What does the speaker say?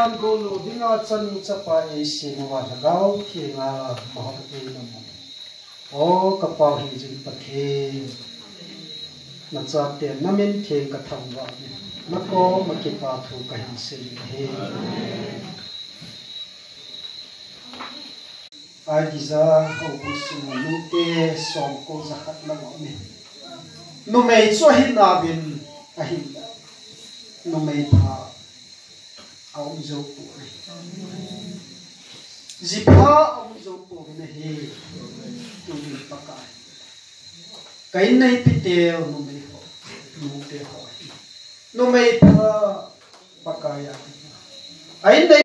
E nga chan chapa e si wa la gao ki nga ma ha ke na mo. O, ka pa hi jin pa the na cha te na men the ka tham wa na ko, ma ki pa thu ka hin se he ai đi ra hậu bù su nu te, som cô ra khát la ngõ nè nu mày cho hin na bin, a hin. Nu mày tha ông dâu cụ này dịp ha ông dâu cụ này hề tu đi bắt cái cái này bị tiêu nó mới ho nó tê ho nó mới tha bắt cái à ấy này